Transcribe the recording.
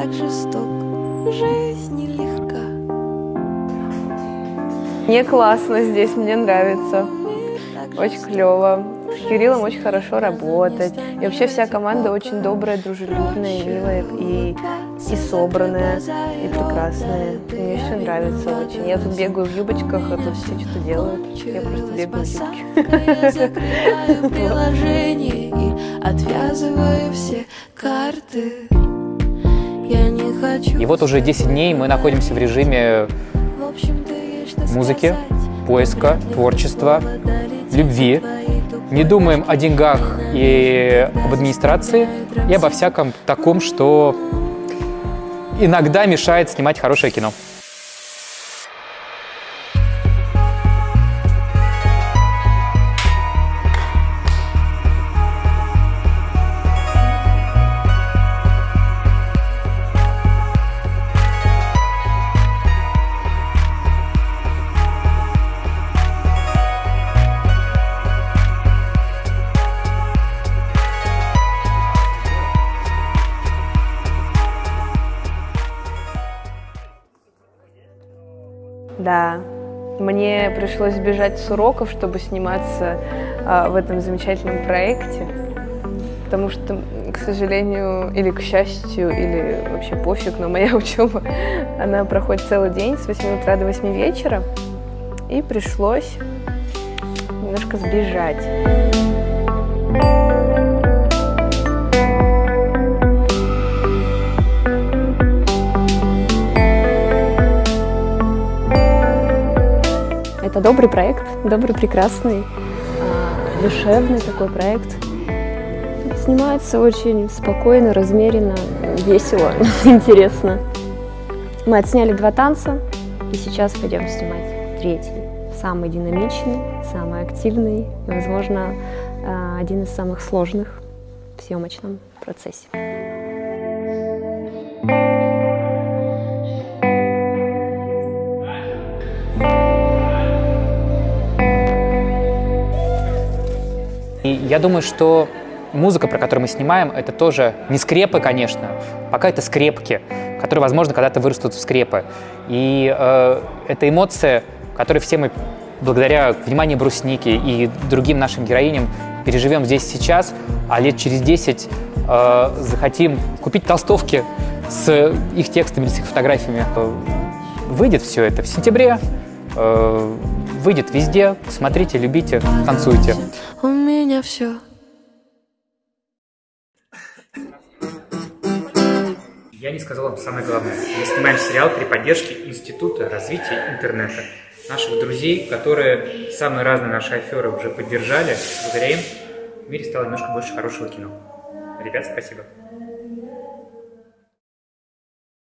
так жесток, жизнь нелегка. Мне классно здесь, мне нравится. Очень клево. С Кириллом очень хорошо работать. И вообще вся команда очень добрая, дружелюбная, милая и, и собранная, и прекрасная. Мне все нравится очень. Я тут бегаю в юбочках, а тут все что-то делают. Я просто бегаю в юбке. приложение и отвязываю все карты. И вот уже 10 дней мы находимся в режиме музыки, поиска, творчества, любви. Не думаем о деньгах и об администрации, и обо всяком таком, что иногда мешает снимать хорошее кино. Да, мне пришлось бежать с уроков, чтобы сниматься а, в этом замечательном проекте. Потому что, к сожалению, или к счастью, или вообще пофиг, но моя учеба, она проходит целый день с 8 утра до 8 вечера. И пришлось немножко сбежать. Добрый проект, добрый, прекрасный, а, душевный такой проект. Снимается очень спокойно, размеренно, весело, интересно. Мы отсняли два танца, и сейчас пойдем снимать третий. Самый динамичный, самый активный и, возможно, а, один из самых сложных в съемочном процессе. И я думаю, что музыка, про которую мы снимаем, это тоже не скрепы, конечно, пока это скрепки, которые, возможно, когда-то вырастут в скрепы. И э, это эмоция, которую все мы благодаря вниманию Брусники и другим нашим героиням переживем здесь сейчас, а лет через 10 э, захотим купить толстовки с их текстами с их фотографиями. Выйдет все это в сентябре, э, выйдет везде. Смотрите, любите, танцуйте. У меня все. Я не сказал вам самое главное. Мы снимаем сериал при поддержке Института развития интернета. Наших друзей, которые самые разные наши аферы уже поддержали. Благодаря им в мире стало немножко больше хорошего кино. Ребят, спасибо.